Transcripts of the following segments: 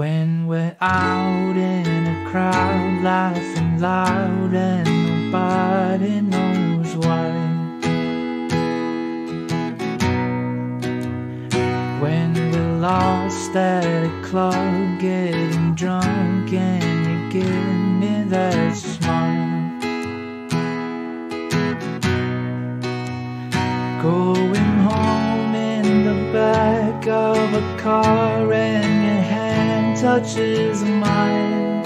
When we're out in a crowd laughing loud and nobody knows why. When we're lost at a club getting drunk and you give me that smile. Going home in the back of a car and touches mine.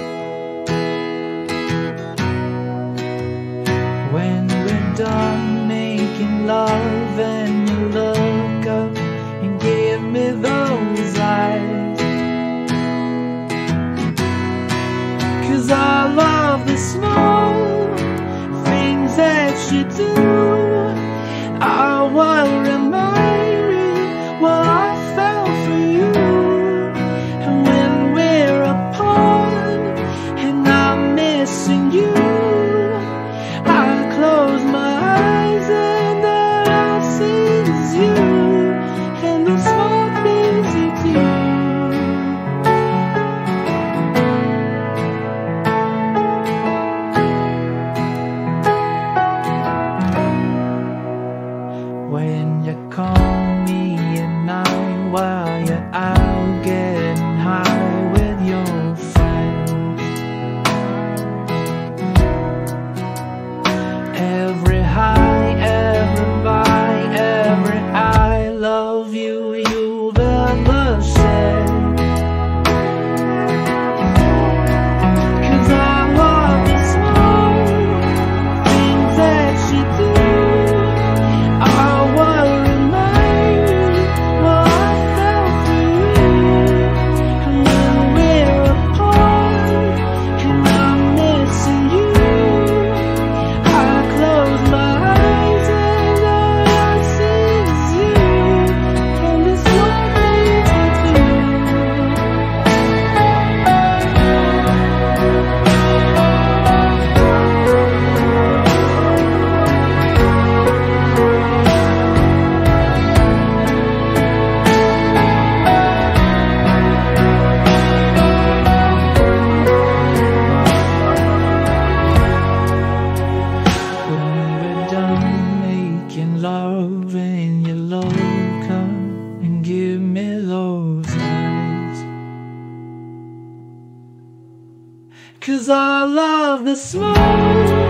When we're done making love and you look up and give me those eyes. Cause I love the small things that you do. Cause I love the small